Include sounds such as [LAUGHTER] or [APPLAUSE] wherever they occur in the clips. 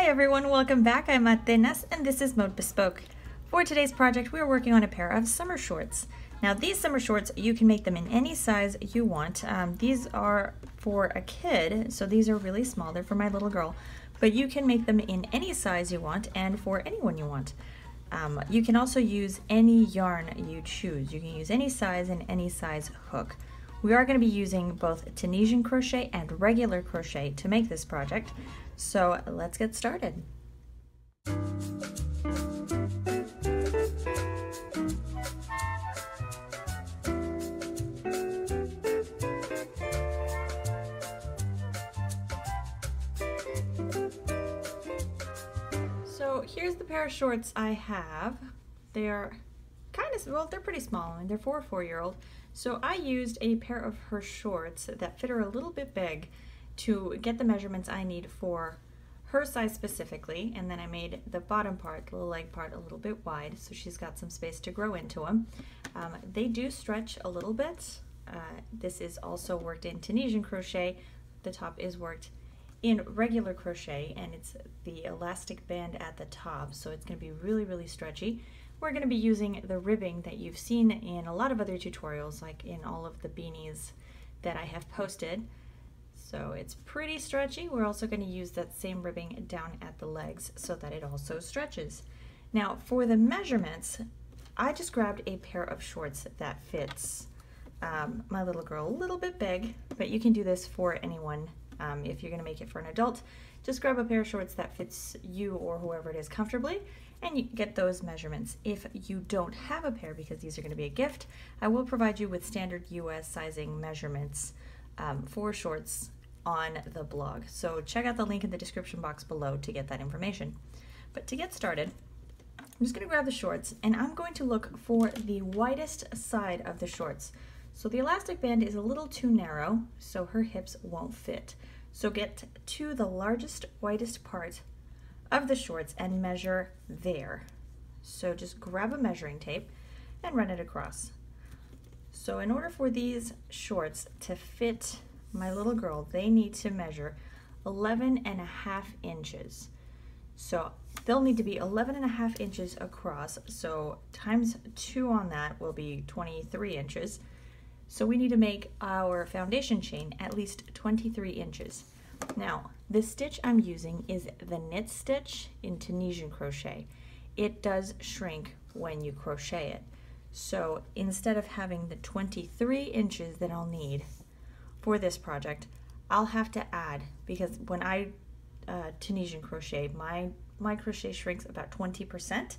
Hi everyone, welcome back. I'm Atenas and this is Mode Bespoke. For today's project, we are working on a pair of summer shorts. Now these summer shorts, you can make them in any size you want. Um, these are for a kid, so these are really small. They're for my little girl. But you can make them in any size you want and for anyone you want. Um, you can also use any yarn you choose. You can use any size and any size hook. We are going to be using both Tunisian crochet and regular crochet to make this project, so let's get started. So here's the pair of shorts I have. They are kind of, well, they're pretty small. I mean, they're for a four-year-old. So I used a pair of her shorts that fit her a little bit big to get the measurements I need for her size specifically, and then I made the bottom part, the leg part, a little bit wide, so she's got some space to grow into them. Um, they do stretch a little bit. Uh, this is also worked in Tunisian crochet. The top is worked in regular crochet, and it's the elastic band at the top, so it's going to be really, really stretchy. We're going to be using the ribbing that you've seen in a lot of other tutorials, like in all of the beanies that I have posted. So it's pretty stretchy. We're also going to use that same ribbing down at the legs so that it also stretches. Now for the measurements, I just grabbed a pair of shorts that fits um, my little girl a little bit big, but you can do this for anyone um, if you're going to make it for an adult. Just grab a pair of shorts that fits you or whoever it is comfortably and you get those measurements. If you don't have a pair, because these are going to be a gift, I will provide you with standard US sizing measurements um, for shorts on the blog. So check out the link in the description box below to get that information. But to get started, I'm just going to grab the shorts and I'm going to look for the widest side of the shorts. So the elastic band is a little too narrow, so her hips won't fit. So get to the largest, widest part of the shorts and measure there. So just grab a measuring tape and run it across. So in order for these shorts to fit my little girl, they need to measure 11 and a half inches. So they'll need to be 11 and a half inches across. So times two on that will be 23 inches. So we need to make our foundation chain at least 23 inches. Now, the stitch I'm using is the knit stitch in Tunisian crochet. It does shrink when you crochet it. So instead of having the 23 inches that I'll need for this project, I'll have to add, because when I uh, Tunisian crochet, my, my crochet shrinks about 20%.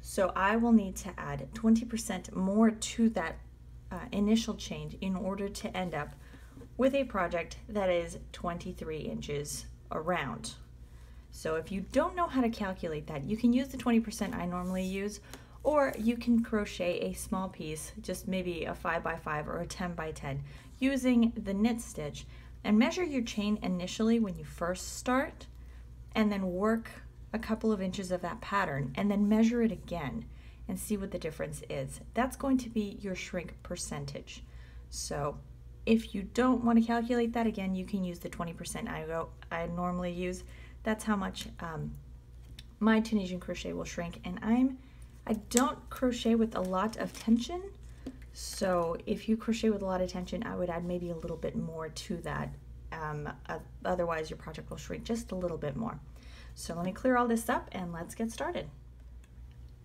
So I will need to add 20% more to that uh, initial change in order to end up with a project that is 23 inches around. So if you don't know how to calculate that, you can use the 20% I normally use, or you can crochet a small piece, just maybe a 5 by 5 or a 10 by 10 using the knit stitch and measure your chain initially when you first start and then work a couple of inches of that pattern and then measure it again and see what the difference is. That's going to be your shrink percentage. So if you don't want to calculate that again, you can use the 20% I, go, I normally use. That's how much um, my Tunisian crochet will shrink. And I'm, I don't crochet with a lot of tension. So if you crochet with a lot of tension, I would add maybe a little bit more to that. Um, uh, otherwise your project will shrink just a little bit more. So let me clear all this up and let's get started.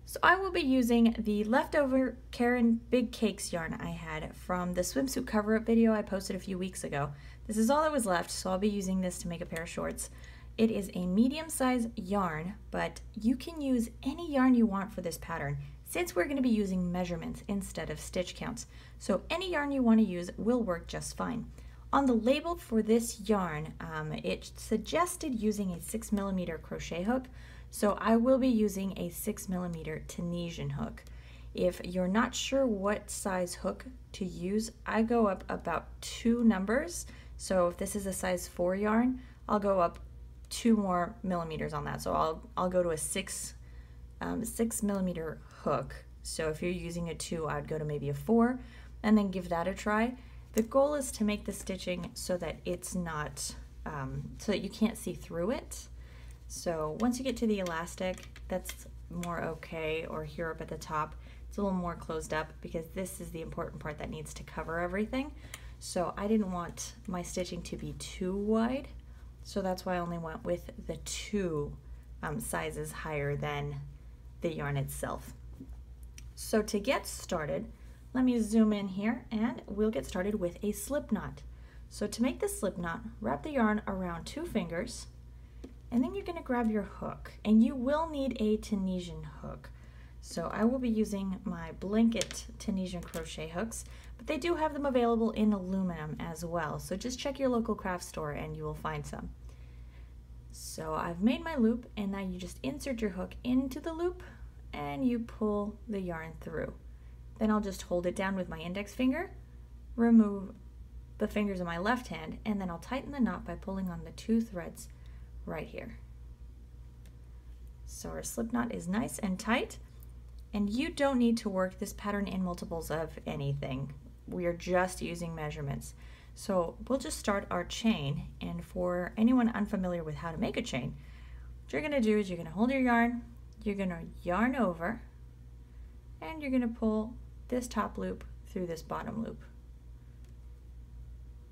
So I will be using the leftover Caron Big Cakes yarn I had from the swimsuit cover-up video I posted a few weeks ago. This is all that was left, so I'll be using this to make a pair of shorts. It is a medium size yarn, but you can use any yarn you want for this pattern since we're going to be using measurements instead of stitch counts. So any yarn you want to use will work just fine. On the label for this yarn, um, it suggested using a 6 millimeter crochet hook, so I will be using a 6 millimeter Tunisian hook. If you're not sure what size hook to use, I go up about two numbers. So if this is a size 4 yarn, I'll go up two more millimeters on that. So I'll, I'll go to a 6, um, 6 millimeter So if you're using a 2, I'd go to maybe a 4 and then give that a try. The goal is to make the stitching so that it's not, um, so that you can't see through it. So once you get to the elastic, that's more okay, or here up at the top, it's a little more closed up because this is the important part that needs to cover everything. So I didn't want my stitching to be too wide, so that's why I only went with the two um, sizes higher than the yarn itself. So to get started, let me zoom in here and we'll get started with a slip knot. So to make the slip knot, wrap the yarn around two fingers and then you're going to grab your hook and you will need a Tunisian hook. So I will be using my blanket Tunisian crochet hooks, but they do have them available in aluminum as well. So just check your local craft store and you will find some. So I've made my loop and now you just insert your hook into the loop and you pull the yarn through. Then I'll just hold it down with my index finger, remove the fingers of my left hand, and then I'll tighten the knot by pulling on the two threads right here. So our slip knot is nice and tight, and you don't need to work this pattern in multiples of anything. We are just using measurements. So we'll just start our chain, and for anyone unfamiliar with how to make a chain, what you're gonna do is you're gonna hold your yarn, you're gonna yarn over, and you're gonna pull this top loop through this bottom loop.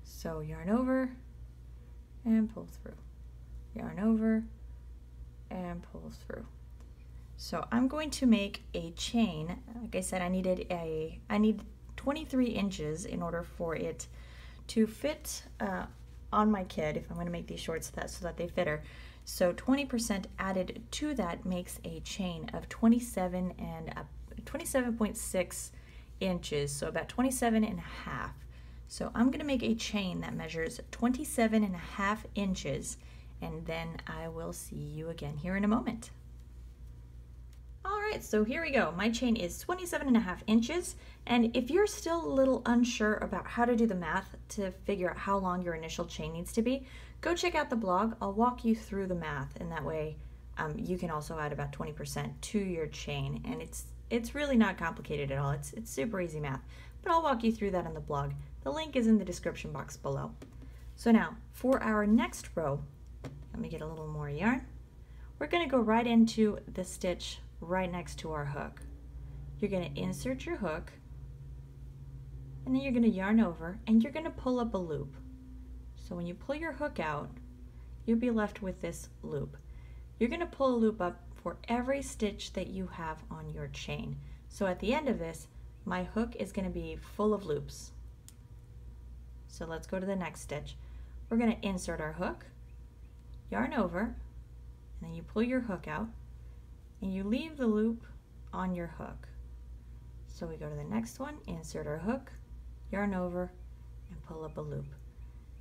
So yarn over and pull through. Yarn over and pull through. So I'm going to make a chain. Like I said, I needed a, I need 23 inches in order for it to fit uh, on my kid if I'm going to make these shorts that, so that they fit her. So 20% added to that makes a chain of 27 and 27.6 inches, so about 27 and a half. So I'm going to make a chain that measures 27 and a half inches, and then I will see you again here in a moment. All right, so here we go. My chain is 27 and a half inches, and if you're still a little unsure about how to do the math to figure out how long your initial chain needs to be, go check out the blog. I'll walk you through the math, and that way um, you can also add about 20% to your chain, and it's it's really not complicated at all. It's, it's super easy math, but I'll walk you through that on the blog. The link is in the description box below. So now, for our next row, let me get a little more yarn. We're gonna go right into the stitch right next to our hook. You're gonna insert your hook, and then you're gonna yarn over, and you're gonna pull up a loop. So when you pull your hook out, you'll be left with this loop. You're gonna pull a loop up for every stitch that you have on your chain. So at the end of this, my hook is gonna be full of loops. So let's go to the next stitch. We're gonna insert our hook, yarn over, and then you pull your hook out, and you leave the loop on your hook. So we go to the next one, insert our hook, yarn over, and pull up a loop.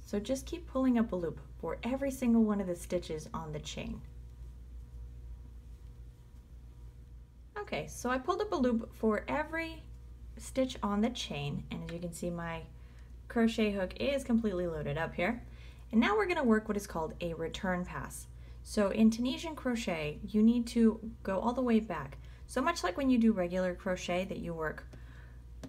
So just keep pulling up a loop for every single one of the stitches on the chain. Okay, so I pulled up a loop for every stitch on the chain, and as you can see, my crochet hook is completely loaded up here. And now we're gonna work what is called a return pass. So in Tunisian crochet, you need to go all the way back. So much like when you do regular crochet that you work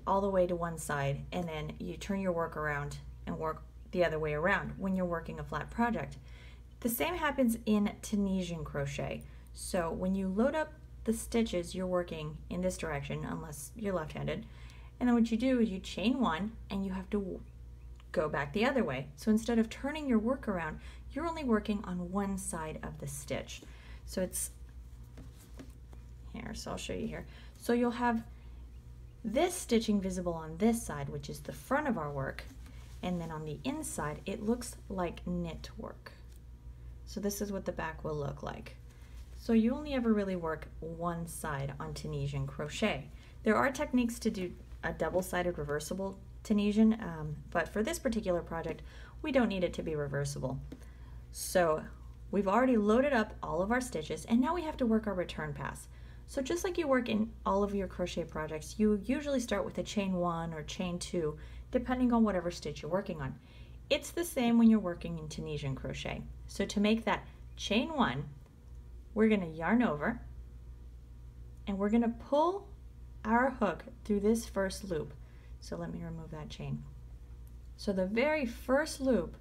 all the way to one side and then you turn your work around and work the other way around when you're working a flat project. The same happens in Tunisian crochet. So when you load up the stitches you're working in this direction unless you're left-handed and then what you do is you chain one and you have to go back the other way so instead of turning your work around you're only working on one side of the stitch so it's here so I'll show you here so you'll have this stitching visible on this side which is the front of our work and then on the inside it looks like knit work so this is what the back will look like so you only ever really work one side on Tunisian crochet. There are techniques to do a double-sided reversible Tunisian, um, but for this particular project, we don't need it to be reversible. So we've already loaded up all of our stitches, and now we have to work our return pass. So just like you work in all of your crochet projects, you usually start with a chain one or chain two, depending on whatever stitch you're working on. It's the same when you're working in Tunisian crochet. So to make that chain one, we're going to yarn over and we're going to pull our hook through this first loop. So let me remove that chain. So the very first loop,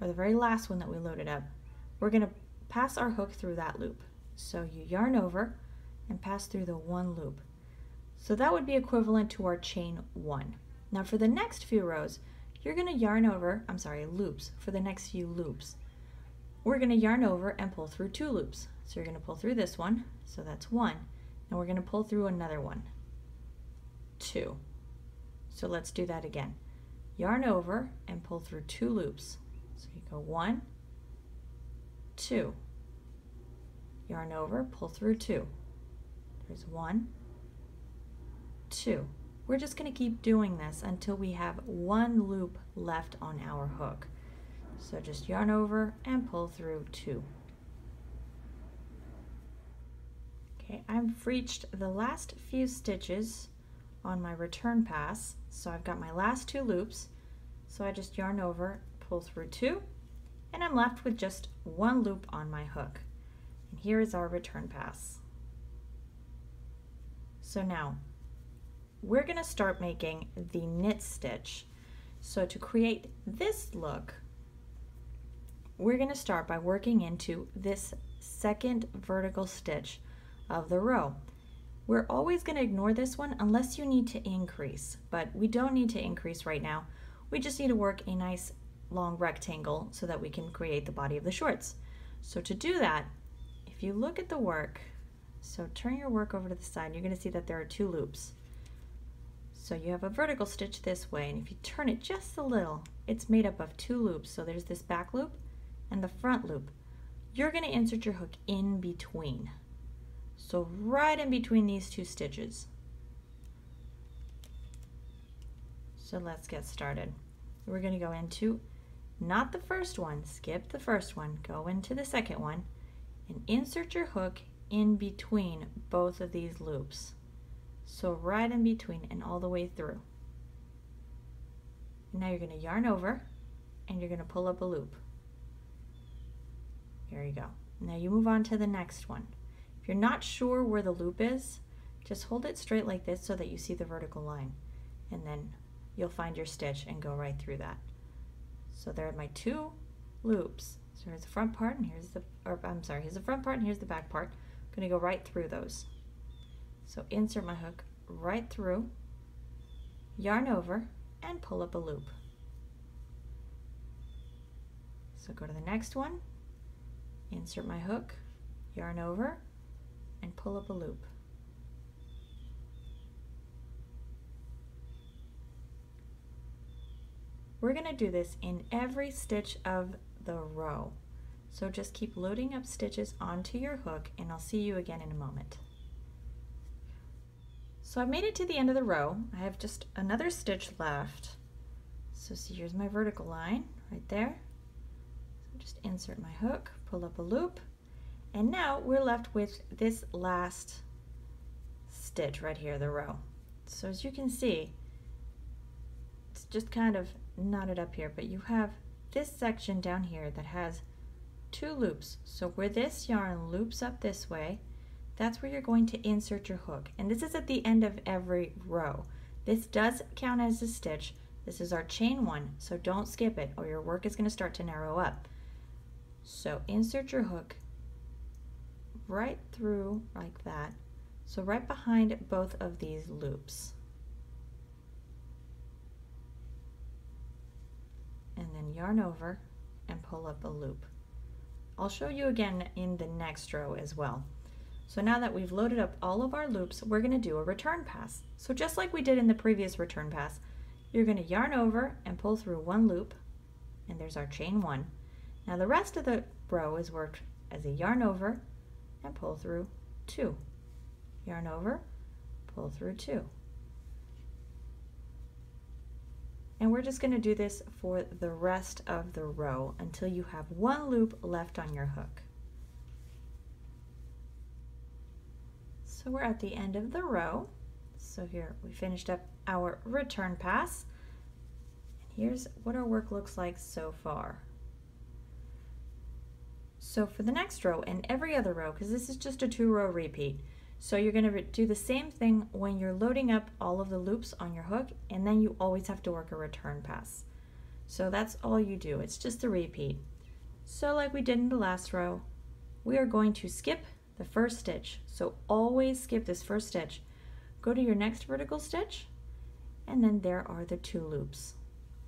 or the very last one that we loaded up, we're going to pass our hook through that loop. So you yarn over and pass through the one loop. So that would be equivalent to our chain one. Now for the next few rows, you're going to yarn over, I'm sorry, loops, for the next few loops. We're going to yarn over and pull through two loops. So you're going to pull through this one, so that's one. And we're going to pull through another one, two. So let's do that again. Yarn over and pull through two loops. So you go one, two. Yarn over, pull through two. There's one, two. We're just going to keep doing this until we have one loop left on our hook. So just yarn over and pull through two. Okay, I've reached the last few stitches on my return pass. So I've got my last two loops. So I just yarn over, pull through two, and I'm left with just one loop on my hook. And here is our return pass. So now we're going to start making the knit stitch. So to create this look, we're going to start by working into this second vertical stitch of the row. We're always going to ignore this one unless you need to increase, but we don't need to increase right now. We just need to work a nice long rectangle so that we can create the body of the shorts. So to do that, if you look at the work, so turn your work over to the side, you're going to see that there are two loops. So you have a vertical stitch this way, and if you turn it just a little, it's made up of two loops. So there's this back loop and the front loop. You're going to insert your hook in between. So right in between these two stitches. So let's get started. We're going to go into not the first one, skip the first one, go into the second one, and insert your hook in between both of these loops. So right in between and all the way through. Now you're going to yarn over and you're going to pull up a loop. Here you go. Now you move on to the next one. If you're not sure where the loop is, just hold it straight like this so that you see the vertical line. And then you'll find your stitch and go right through that. So there are my two loops. So here's the front part and here's the, or I'm sorry, here's the front part and here's the back part. I'm gonna go right through those. So insert my hook right through, yarn over, and pull up a loop. So go to the next one, insert my hook, yarn over, and pull up a loop. We're going to do this in every stitch of the row. So just keep loading up stitches onto your hook and I'll see you again in a moment. So I've made it to the end of the row. I have just another stitch left. So see, here's my vertical line right there. So just insert my hook, pull up a loop, and now we're left with this last stitch right here, the row. So as you can see, it's just kind of knotted up here, but you have this section down here that has two loops. So where this yarn loops up this way, that's where you're going to insert your hook. And this is at the end of every row. This does count as a stitch. This is our chain one, so don't skip it or your work is gonna start to narrow up. So insert your hook right through like that. So right behind both of these loops. and then yarn over and pull up a loop. I'll show you again in the next row as well. So now that we've loaded up all of our loops, we're going to do a return pass. So just like we did in the previous return pass, you're going to yarn over and pull through one loop, and there's our chain one. Now the rest of the row is worked as a yarn over and pull through two. Yarn over, pull through two. And we're just going to do this for the rest of the row until you have one loop left on your hook. So we're at the end of the row. So here we finished up our return pass. And here's what our work looks like so far. So for the next row and every other row, because this is just a two row repeat, so you're going to do the same thing when you're loading up all of the loops on your hook and then you always have to work a return pass. So that's all you do. It's just a repeat. So like we did in the last row, we are going to skip the first stitch. So always skip this first stitch. Go to your next vertical stitch, and then there are the two loops.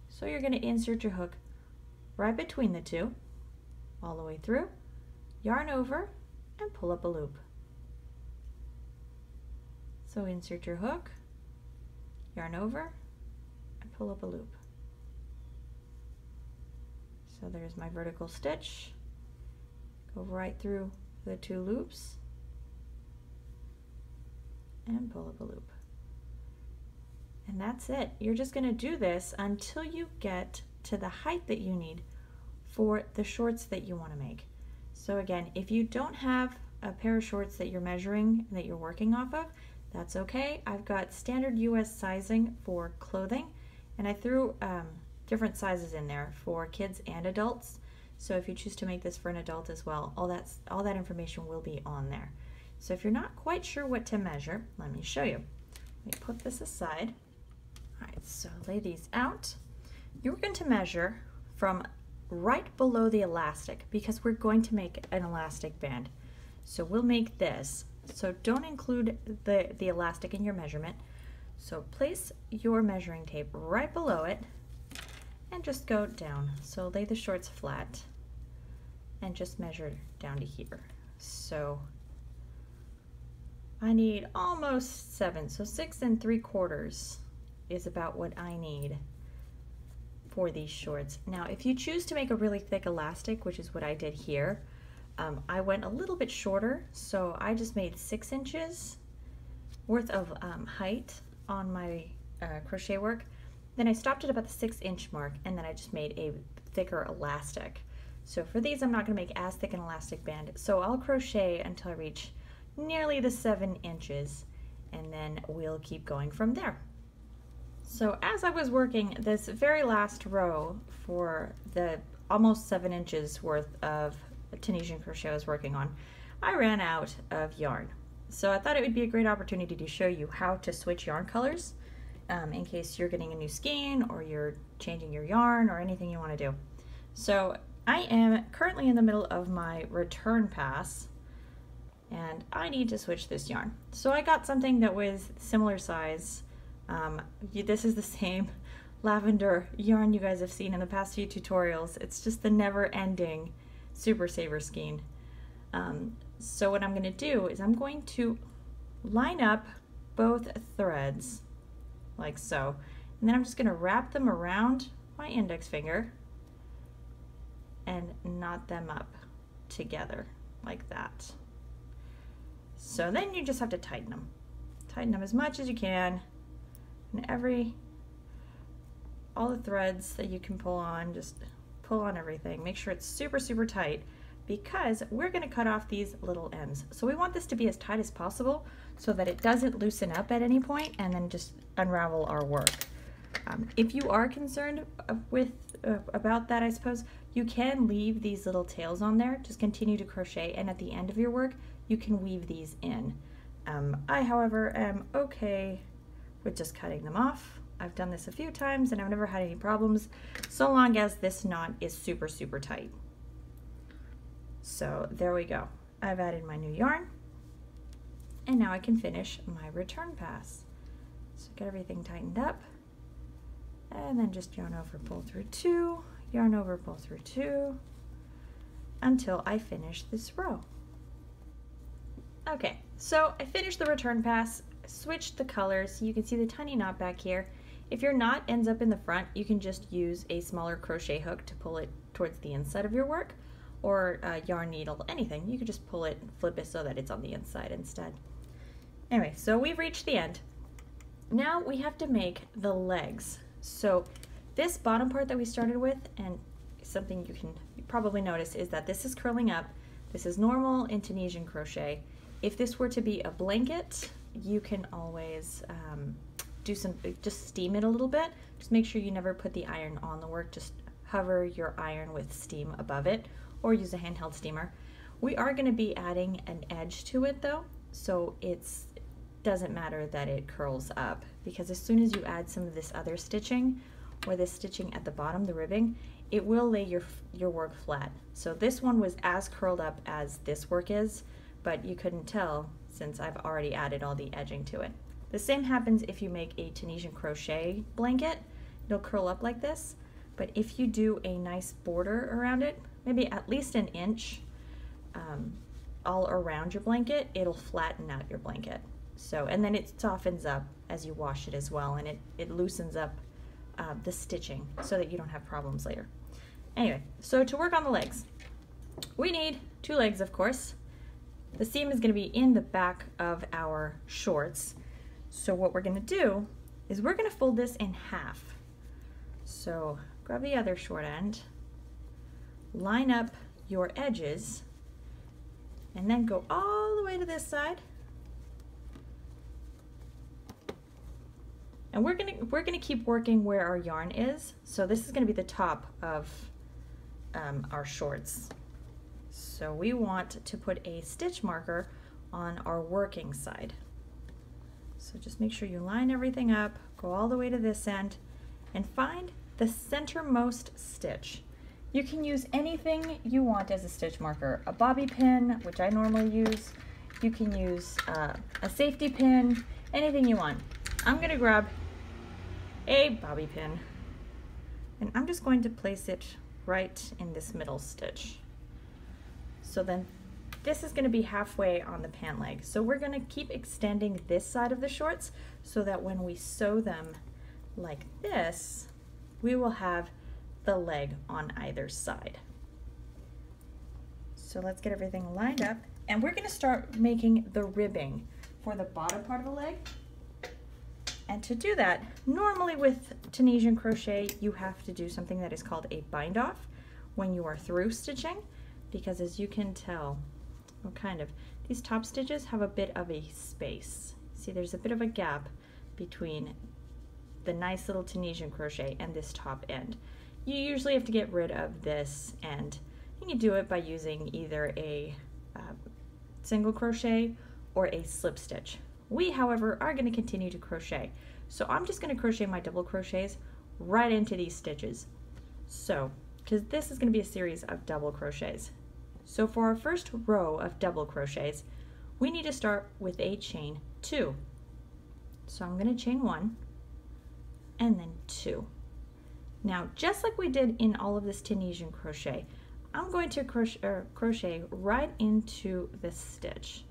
So you're going to insert your hook right between the two, all the way through, yarn over, and pull up a loop. So insert your hook, yarn over, and pull up a loop. So there's my vertical stitch. Go right through the two loops and pull up a loop. And that's it. You're just going to do this until you get to the height that you need for the shorts that you want to make. So again, if you don't have a pair of shorts that you're measuring that you're working off of, that's okay. I've got standard US sizing for clothing and I threw um, different sizes in there for kids and adults. So if you choose to make this for an adult as well, all, that's, all that information will be on there. So if you're not quite sure what to measure, let me show you. Let me put this aside. All right, so lay these out. You're going to measure from right below the elastic because we're going to make an elastic band. So we'll make this. So don't include the, the elastic in your measurement. So place your measuring tape right below it and just go down. So lay the shorts flat and just measure down to here. So I need almost seven, so six and three quarters is about what I need for these shorts. Now, if you choose to make a really thick elastic, which is what I did here, um, I went a little bit shorter, so I just made six inches worth of um, height on my uh, crochet work. Then I stopped at about the six inch mark, and then I just made a thicker elastic. So for these, I'm not gonna make as thick an elastic band, so I'll crochet until I reach nearly the seven inches, and then we'll keep going from there. So as I was working this very last row for the almost seven inches worth of Tunisian crochet I was working on, I ran out of yarn. So I thought it would be a great opportunity to show you how to switch yarn colors um, in case you're getting a new skein or you're changing your yarn or anything you want to do. So I am currently in the middle of my return pass and I need to switch this yarn. So I got something that was similar size um, this is the [LAUGHS] same lavender yarn you guys have seen in the past few tutorials. It's just the never-ending Super Saver skein. Um, so what I'm going to do is I'm going to line up both threads like so. And then I'm just going to wrap them around my index finger and knot them up together like that. So then you just have to tighten them. Tighten them as much as you can and every all the threads that you can pull on just pull on everything make sure it's super super tight because we're going to cut off these little ends so we want this to be as tight as possible so that it doesn't loosen up at any point and then just unravel our work um, if you are concerned with uh, about that I suppose you can leave these little tails on there just continue to crochet and at the end of your work you can weave these in um, I however am okay with just cutting them off. I've done this a few times and I've never had any problems so long as this knot is super, super tight. So there we go. I've added my new yarn and now I can finish my return pass. So get everything tightened up and then just yarn over, pull through two, yarn over, pull through two until I finish this row. Okay, so I finished the return pass switched the colors so you can see the tiny knot back here. If your knot ends up in the front, you can just use a smaller crochet hook to pull it towards the inside of your work or a yarn needle, anything. You can just pull it and flip it so that it's on the inside instead. Anyway, so we've reached the end. Now we have to make the legs. So this bottom part that we started with, and something you can probably notice is that this is curling up. This is normal in Tunisian crochet. If this were to be a blanket, you can always um, do some, just steam it a little bit. Just make sure you never put the iron on the work. Just hover your iron with steam above it or use a handheld steamer. We are going to be adding an edge to it though, so it doesn't matter that it curls up because as soon as you add some of this other stitching, or this stitching at the bottom, the ribbing, it will lay your, your work flat. So this one was as curled up as this work is, but you couldn't tell since I've already added all the edging to it. The same happens if you make a Tunisian crochet blanket. It'll curl up like this, but if you do a nice border around it, maybe at least an inch um, all around your blanket, it'll flatten out your blanket. So, and then it softens up as you wash it as well, and it, it loosens up uh, the stitching so that you don't have problems later. Anyway, so to work on the legs, we need two legs, of course. The seam is going to be in the back of our shorts. So what we're going to do is we're going to fold this in half. So grab the other short end, line up your edges, and then go all the way to this side. And we're gonna we're gonna keep working where our yarn is. So this is gonna be the top of um, our shorts. So we want to put a stitch marker on our working side. So just make sure you line everything up, go all the way to this end, and find the centermost stitch. You can use anything you want as a stitch marker. A bobby pin, which I normally use. You can use uh, a safety pin, anything you want. I'm gonna grab a bobby pin and I'm just going to place it right in this middle stitch. So then this is going to be halfway on the pant leg. So we're going to keep extending this side of the shorts so that when we sew them like this, we will have the leg on either side. So let's get everything lined up and we're going to start making the ribbing for the bottom part of the leg. And to do that, normally with Tunisian crochet, you have to do something that is called a bind off when you are through stitching, because as you can tell, well, kind of, these top stitches have a bit of a space. See, there's a bit of a gap between the nice little Tunisian crochet and this top end. You usually have to get rid of this and you can do it by using either a uh, single crochet or a slip stitch. We, however, are going to continue to crochet. So I'm just going to crochet my double crochets right into these stitches. So, because this is going to be a series of double crochets. So for our first row of double crochets, we need to start with a chain two. So I'm going to chain one and then two. Now, just like we did in all of this Tunisian crochet, I'm going to crochet, er, crochet right into this stitch.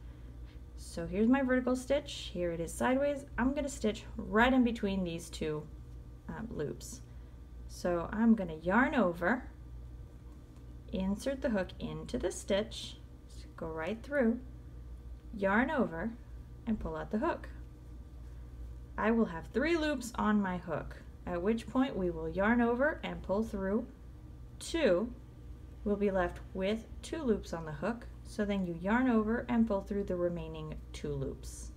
So here's my vertical stitch, here it is sideways. I'm gonna stitch right in between these two um, loops. So I'm gonna yarn over, insert the hook into the stitch, go right through, yarn over, and pull out the hook. I will have three loops on my hook, at which point we will yarn over and pull through two. We'll be left with two loops on the hook, so then you yarn over and pull through the remaining two loops.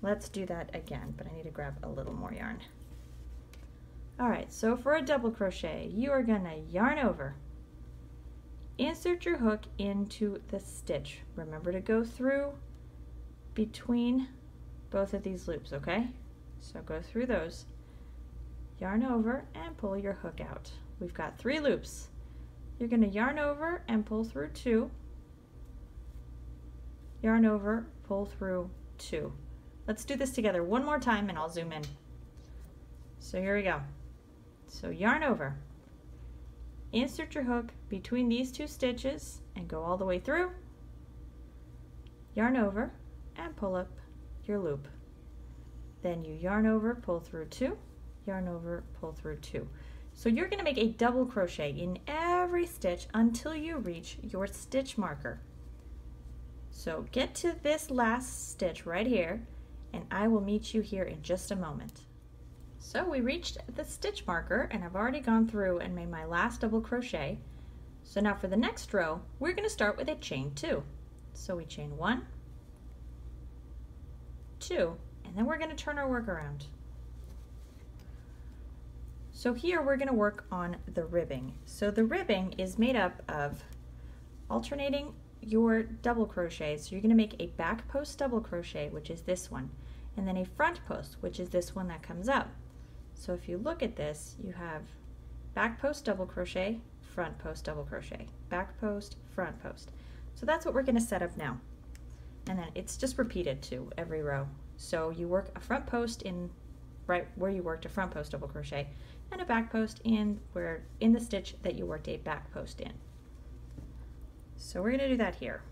Let's do that again, but I need to grab a little more yarn. All right, so for a double crochet, you are gonna yarn over, insert your hook into the stitch. Remember to go through between both of these loops, okay? So go through those, yarn over and pull your hook out. We've got three loops. You're gonna yarn over and pull through two, yarn over, pull through two. Let's do this together one more time and I'll zoom in. So here we go. So yarn over, insert your hook between these two stitches and go all the way through, yarn over and pull up your loop. Then you yarn over, pull through two, yarn over, pull through two. So you're going to make a double crochet in every stitch until you reach your stitch marker. So get to this last stitch right here and I will meet you here in just a moment. So we reached the stitch marker and I've already gone through and made my last double crochet. So now for the next row, we're going to start with a chain two. So we chain one, two, and then we're going to turn our work around. So here we're going to work on the ribbing. So the ribbing is made up of alternating your double crochets, So you're going to make a back post double crochet, which is this one, and then a front post, which is this one that comes up. So if you look at this, you have back post double crochet, front post double crochet, back post, front post. So that's what we're going to set up now. And then it's just repeated to every row. So you work a front post in right where you worked a front post double crochet and a back post in where in the stitch that you worked a back post in. So we're going to do that here.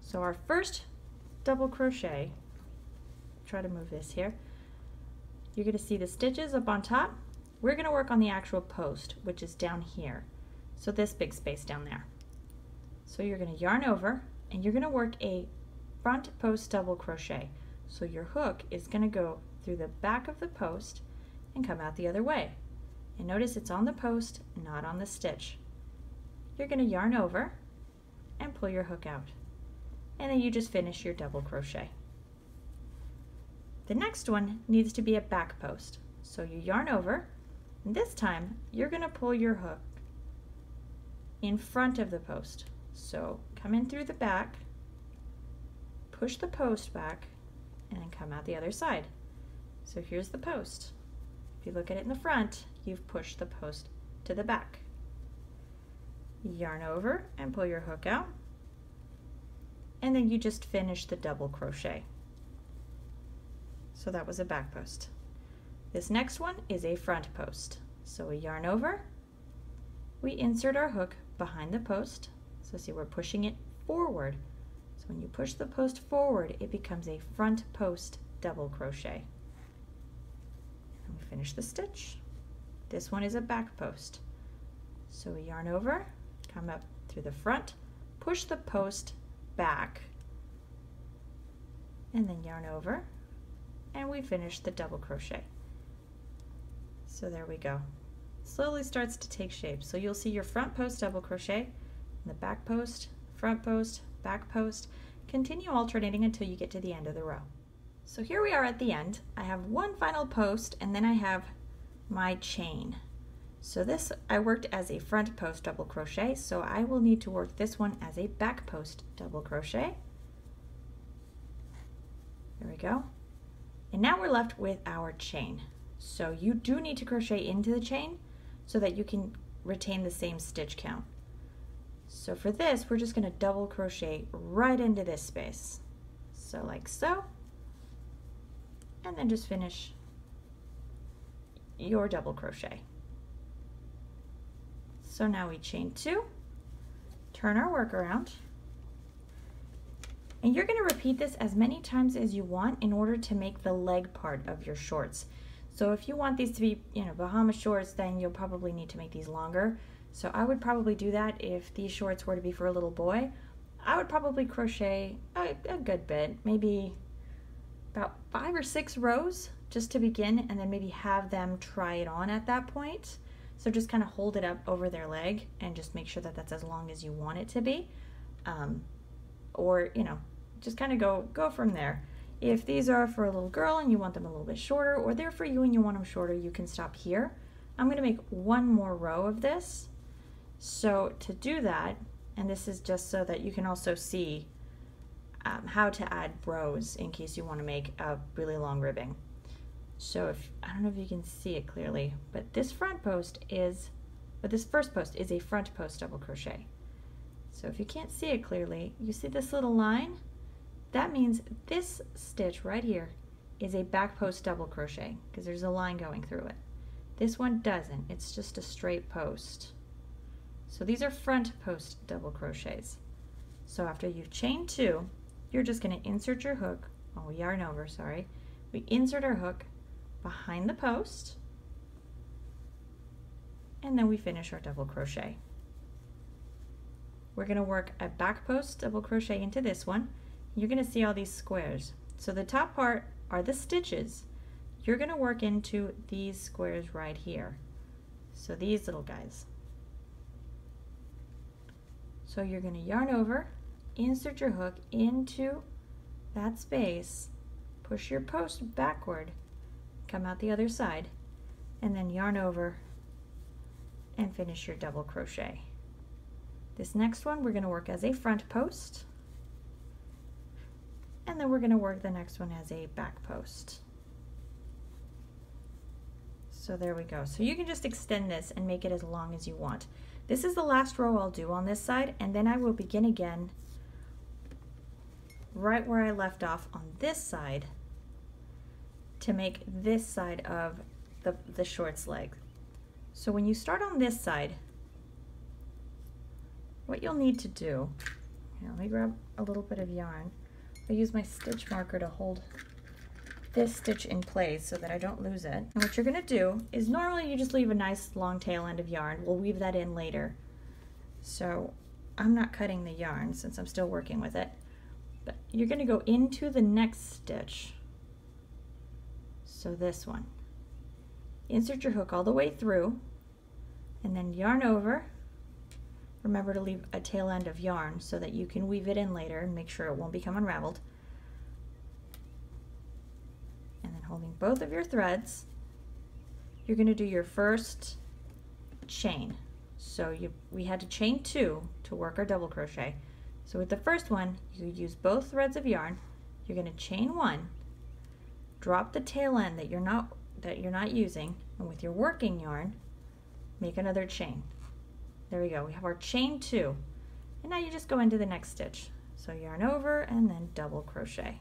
So our first double crochet, try to move this here, you're going to see the stitches up on top. We're going to work on the actual post, which is down here. So this big space down there. So you're going to yarn over and you're going to work a front post double crochet. So your hook is going to go through the back of the post and come out the other way. And notice it's on the post, not on the stitch. You're going to yarn over and pull your hook out. And then you just finish your double crochet. The next one needs to be a back post. So you yarn over, and this time you're going to pull your hook in front of the post. So come in through the back, push the post back, and then come out the other side. So here's the post. If you look at it in the front, you've pushed the post to the back. Yarn over and pull your hook out. And then you just finish the double crochet. So that was a back post. This next one is a front post. So we yarn over, we insert our hook behind the post. So see, we're pushing it forward. So when you push the post forward, it becomes a front post double crochet. Finish the stitch. This one is a back post. So we yarn over, come up through the front, push the post back, and then yarn over, and we finish the double crochet. So there we go. Slowly starts to take shape. So you'll see your front post double crochet, the back post, front post, back post. Continue alternating until you get to the end of the row. So here we are at the end. I have one final post and then I have my chain. So this I worked as a front post double crochet, so I will need to work this one as a back post double crochet. There we go. And now we're left with our chain. So you do need to crochet into the chain so that you can retain the same stitch count. So for this, we're just gonna double crochet right into this space. So like so, and then just finish your double crochet. So now we chain two, turn our work around, and you're gonna repeat this as many times as you want in order to make the leg part of your shorts. So if you want these to be, you know, Bahama shorts, then you'll probably need to make these longer. So I would probably do that if these shorts were to be for a little boy. I would probably crochet a, a good bit, maybe about five or six rows just to begin and then maybe have them try it on at that point. So just kind of hold it up over their leg and just make sure that that's as long as you want it to be. Um, or, you know, just kind of go, go from there. If these are for a little girl and you want them a little bit shorter, or they're for you and you want them shorter, you can stop here. I'm going to make one more row of this. So to do that, and this is just so that you can also see um, how to add rows in case you want to make a really long ribbing. So if, I don't know if you can see it clearly, but this front post is, but this first post is a front post double crochet. So if you can't see it clearly, you see this little line? That means this stitch right here is a back post double crochet because there's a line going through it. This one doesn't, it's just a straight post. So these are front post double crochets. So after you've chained two, you're just going to insert your hook, oh yarn over, sorry. We insert our hook behind the post and then we finish our double crochet. We're going to work a back post double crochet into this one. You're going to see all these squares. So the top part are the stitches. You're going to work into these squares right here. So these little guys. So you're going to yarn over, insert your hook into that space, push your post backward, come out the other side, and then yarn over and finish your double crochet. This next one we're going to work as a front post, and then we're going to work the next one as a back post. So there we go. So you can just extend this and make it as long as you want. This is the last row I'll do on this side and then I will begin again right where I left off on this side to make this side of the, the shorts leg. So when you start on this side, what you'll need to do, let me grab a little bit of yarn. I use my stitch marker to hold this stitch in place so that I don't lose it. And what you're gonna do is normally you just leave a nice long tail end of yarn. We'll weave that in later. So I'm not cutting the yarn since I'm still working with it. But you're gonna go into the next stitch. So this one. Insert your hook all the way through and then yarn over. Remember to leave a tail end of yarn so that you can weave it in later and make sure it won't become unraveled. And then holding both of your threads, you're going to do your first chain. So you, we had to chain two to work our double crochet. So with the first one, you use both threads of yarn. You're going to chain one, drop the tail end that you're not that you're not using, and with your working yarn, make another chain. There we go. We have our chain two. And now you just go into the next stitch. So yarn over and then double crochet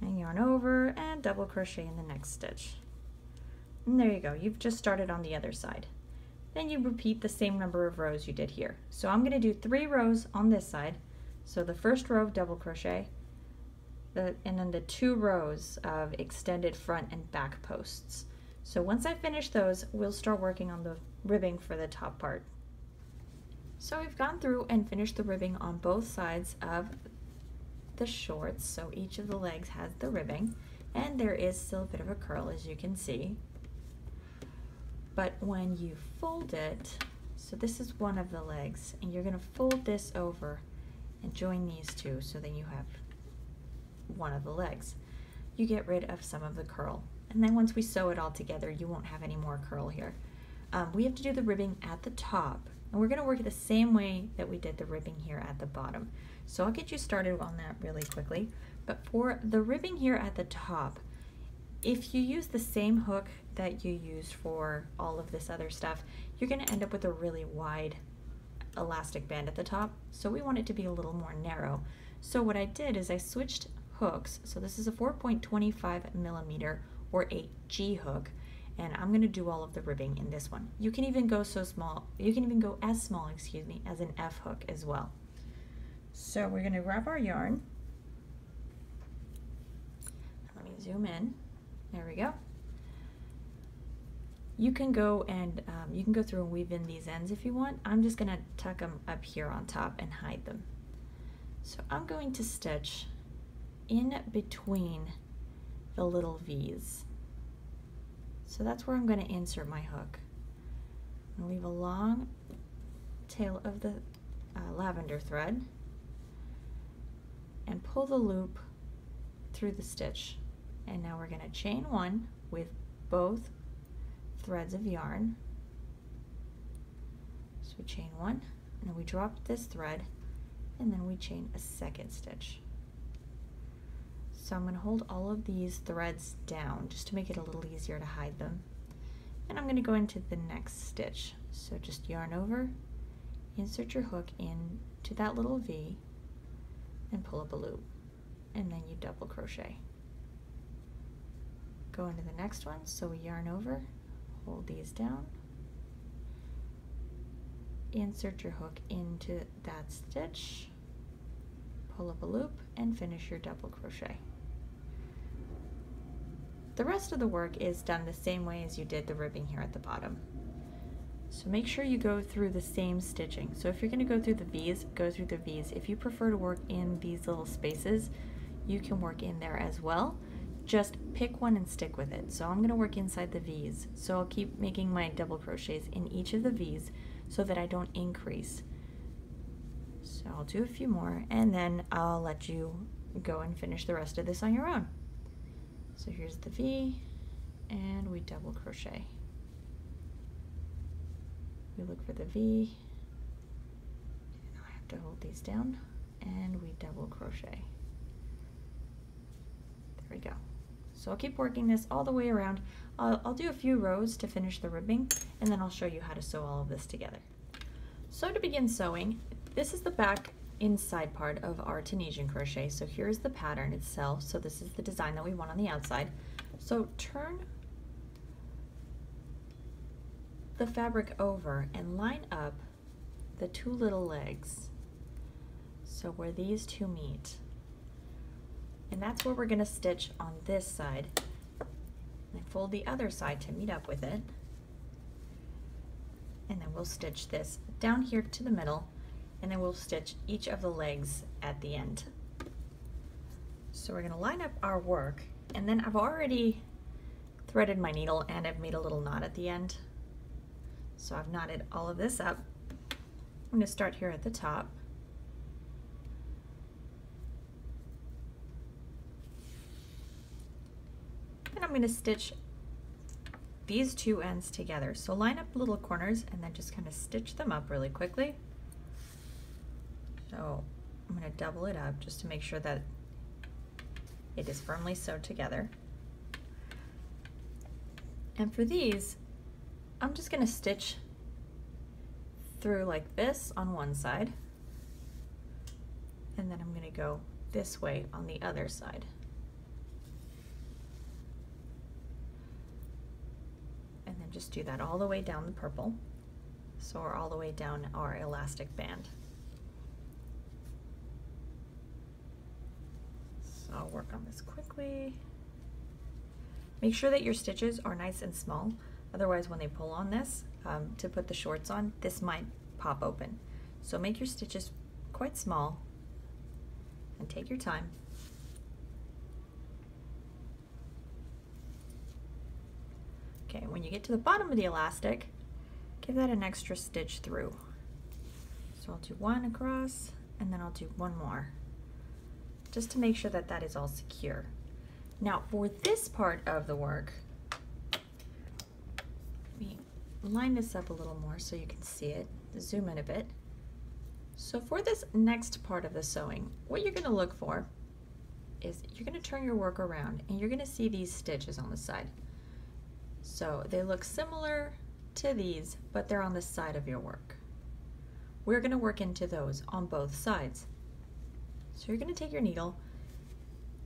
and yarn over and double crochet in the next stitch. And there you go, you've just started on the other side. Then you repeat the same number of rows you did here. So I'm gonna do three rows on this side. So the first row of double crochet, the, and then the two rows of extended front and back posts. So once I finish those, we'll start working on the ribbing for the top part. So we've gone through and finished the ribbing on both sides of the shorts, so each of the legs has the ribbing, and there is still a bit of a curl as you can see. But when you fold it, so this is one of the legs, and you're gonna fold this over and join these two so then you have one of the legs. You get rid of some of the curl. And then once we sew it all together, you won't have any more curl here. Um, we have to do the ribbing at the top, and we're gonna work it the same way that we did the ribbing here at the bottom. So I'll get you started on that really quickly. But for the ribbing here at the top, if you use the same hook that you used for all of this other stuff, you're gonna end up with a really wide elastic band at the top. So we want it to be a little more narrow. So what I did is I switched hooks. So this is a 4.25 millimeter or a G hook and I'm going to do all of the ribbing in this one. You can even go so small, you can even go as small, excuse me, as an F hook as well. So we're going to grab our yarn. Let me zoom in. There we go. You can go and um, you can go through and weave in these ends if you want. I'm just going to tuck them up here on top and hide them. So I'm going to stitch in between the little V's. So that's where I'm going to insert my hook. Leave a long tail of the uh, lavender thread and pull the loop through the stitch. And now we're going to chain one with both threads of yarn. So we chain one, and then we drop this thread, and then we chain a second stitch. So I'm going to hold all of these threads down just to make it a little easier to hide them. And I'm going to go into the next stitch. So just yarn over, insert your hook into that little V, and pull up a loop and then you double crochet go into the next one so we yarn over hold these down insert your hook into that stitch pull up a loop and finish your double crochet the rest of the work is done the same way as you did the ribbing here at the bottom so make sure you go through the same stitching. So if you're going to go through the V's, go through the V's. If you prefer to work in these little spaces, you can work in there as well. Just pick one and stick with it. So I'm going to work inside the V's. So I'll keep making my double crochets in each of the V's so that I don't increase. So I'll do a few more and then I'll let you go and finish the rest of this on your own. So here's the V and we double crochet we look for the V, and I have to hold these down, and we double crochet. There we go. So I'll keep working this all the way around. I'll, I'll do a few rows to finish the ribbing and then I'll show you how to sew all of this together. So to begin sewing, this is the back inside part of our Tunisian crochet. So here's the pattern itself. So this is the design that we want on the outside. So turn the fabric over and line up the two little legs. So where these two meet. And that's where we're gonna stitch on this side. And fold the other side to meet up with it. And then we'll stitch this down here to the middle and then we'll stitch each of the legs at the end. So we're gonna line up our work and then I've already threaded my needle and I've made a little knot at the end. So I've knotted all of this up. I'm gonna start here at the top. And I'm gonna stitch these two ends together. So line up little corners and then just kind of stitch them up really quickly. So I'm going to double it up just to make sure that it is firmly sewed together. And for these, I'm just going to stitch through like this on one side. And then I'm going to go this way on the other side. And then just do that all the way down the purple. So we're all the way down our elastic band. So I'll work on this quickly. Make sure that your stitches are nice and small. Otherwise, when they pull on this um, to put the shorts on, this might pop open. So make your stitches quite small and take your time. Okay, when you get to the bottom of the elastic, give that an extra stitch through. So I'll do one across and then I'll do one more just to make sure that that is all secure. Now for this part of the work, let me line this up a little more so you can see it, zoom in a bit. So for this next part of the sewing, what you're gonna look for is you're gonna turn your work around and you're gonna see these stitches on the side. So they look similar to these, but they're on the side of your work. We're gonna work into those on both sides. So you're going to take your needle.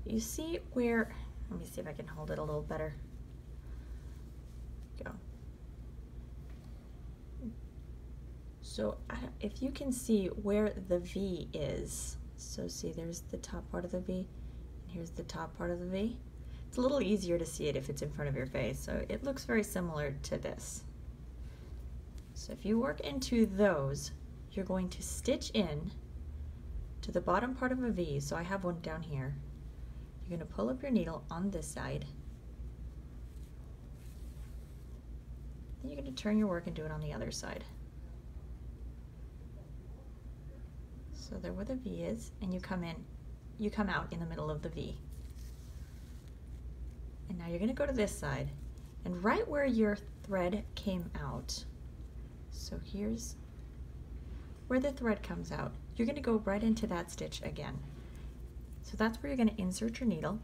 You see where, let me see if I can hold it a little better. Go. So if you can see where the V is, so see there's the top part of the V, and here's the top part of the V. It's a little easier to see it if it's in front of your face, so it looks very similar to this. So if you work into those, you're going to stitch in to the bottom part of a V, so I have one down here. You're going to pull up your needle on this side. Then you're going to turn your work and do it on the other side. So there where the V is, and you come in, you come out in the middle of the V. And now you're going to go to this side, and right where your thread came out, so here's where the thread comes out, you're going to go right into that stitch again. So that's where you're going to insert your needle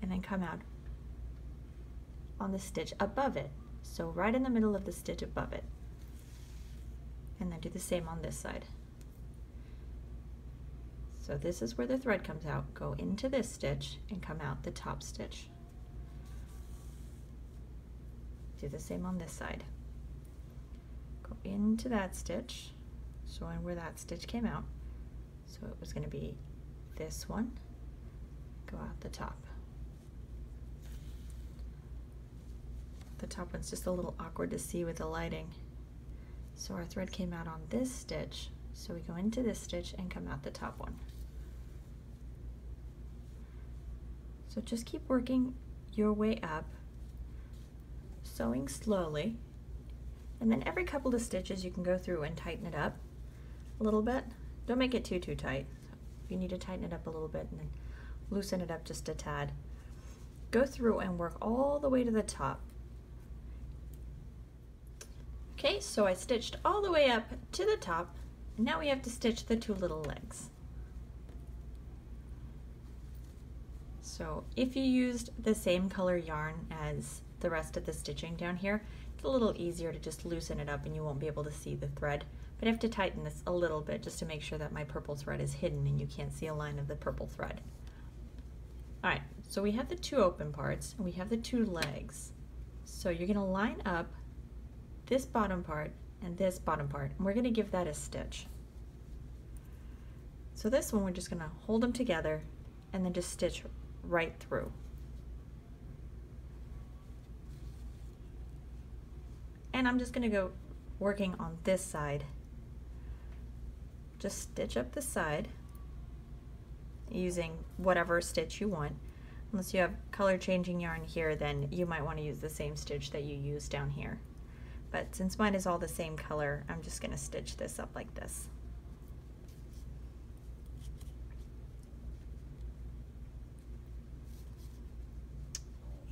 and then come out on the stitch above it. So right in the middle of the stitch above it. And then do the same on this side. So this is where the thread comes out. Go into this stitch and come out the top stitch. Do the same on this side. Go into that stitch showing where that stitch came out. So it was going to be this one, go out the top. The top one's just a little awkward to see with the lighting. So our thread came out on this stitch, so we go into this stitch and come out the top one. So just keep working your way up, sewing slowly, and then every couple of stitches you can go through and tighten it up a little bit. Don't make it too, too tight. You need to tighten it up a little bit and then loosen it up just a tad. Go through and work all the way to the top. Okay, so I stitched all the way up to the top. And now we have to stitch the two little legs. So if you used the same color yarn as the rest of the stitching down here, it's a little easier to just loosen it up and you won't be able to see the thread. But I have to tighten this a little bit just to make sure that my purple thread is hidden and you can't see a line of the purple thread. All right, so we have the two open parts and we have the two legs. So you're gonna line up this bottom part and this bottom part, and we're gonna give that a stitch. So this one, we're just gonna hold them together and then just stitch right through. And I'm just gonna go working on this side. Just stitch up the side using whatever stitch you want. Unless you have color changing yarn here, then you might want to use the same stitch that you use down here. But since mine is all the same color, I'm just going to stitch this up like this.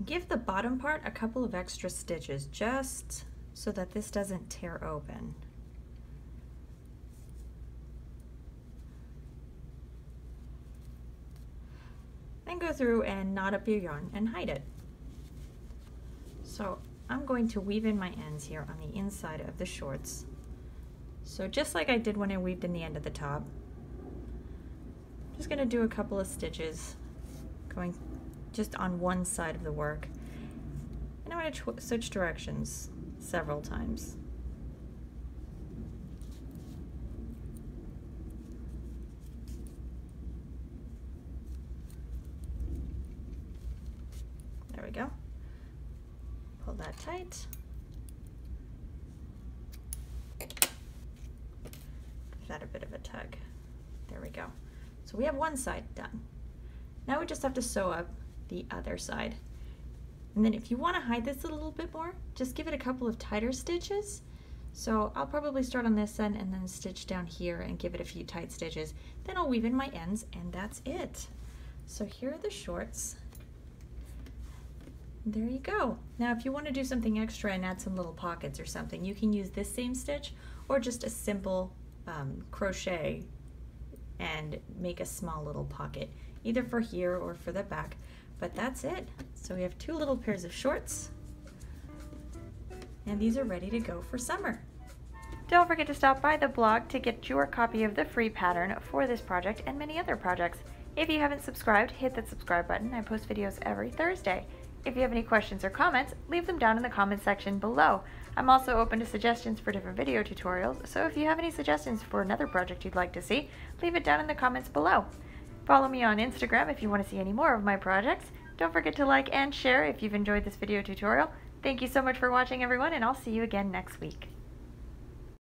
Give the bottom part a couple of extra stitches just so that this doesn't tear open. Then go through and knot up your yarn and hide it. So I'm going to weave in my ends here on the inside of the shorts. So just like I did when I weaved in the end of the top, I'm just going to do a couple of stitches going just on one side of the work. And I'm going to switch directions several times. There we go. Pull that tight. Give that a bit of a tug. There we go. So we have one side done. Now we just have to sew up the other side. And then if you want to hide this a little bit more, just give it a couple of tighter stitches. So I'll probably start on this end and then stitch down here and give it a few tight stitches. Then I'll weave in my ends and that's it. So here are the shorts. There you go. Now if you want to do something extra and add some little pockets or something, you can use this same stitch or just a simple um, crochet and make a small little pocket, either for here or for the back. But that's it. So we have two little pairs of shorts and these are ready to go for summer. Don't forget to stop by the blog to get your copy of the free pattern for this project and many other projects. If you haven't subscribed, hit that subscribe button. I post videos every Thursday. If you have any questions or comments, leave them down in the comments section below. I'm also open to suggestions for different video tutorials, so if you have any suggestions for another project you'd like to see, leave it down in the comments below. Follow me on Instagram if you want to see any more of my projects. Don't forget to like and share if you've enjoyed this video tutorial. Thank you so much for watching everyone and I'll see you again next week.